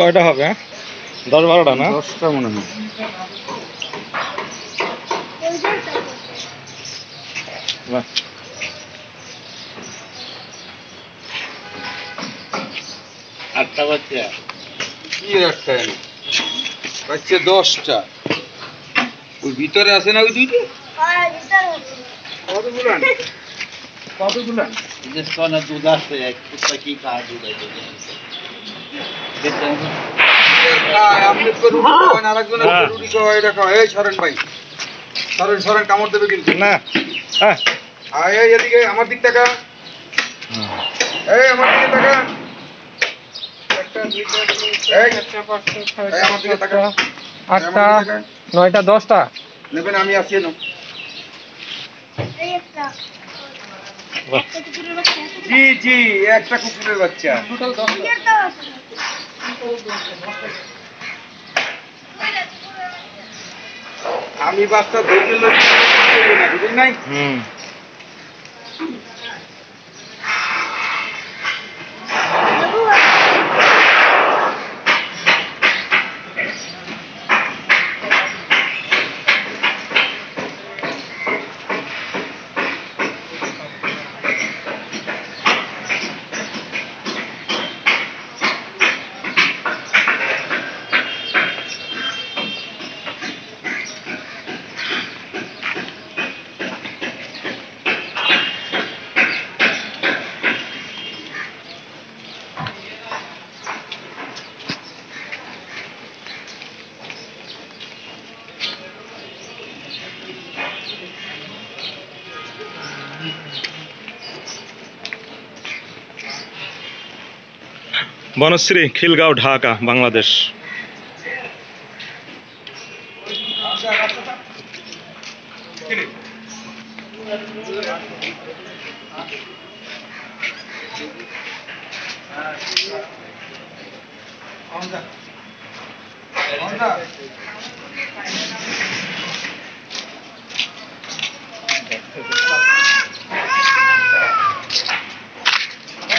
কয়টা হবে হ্যাঁ? দশ বারোটা না? দশটা মনে হয়। বাহ। আটটা বাচ্চা কি একটা বাচ্চা দশটা। ওই ভিতরে আছে না ওই দুইটা? কতগুলো? কতগুলো? যে সোনা দুধ আছে এক কি খা দুধ আছে? আমার দিক টাকা এই আমার দিকে টাকা নয়টা দশটা নেবেন আমি আসি জি জি একটা কুকুরের বাচ্চা আমি বাচ্চা দুই কিলো না বুঝলেন নাই হুম। বনশ্রী খিলগাঁও ঢাকা বাংলাদেশ।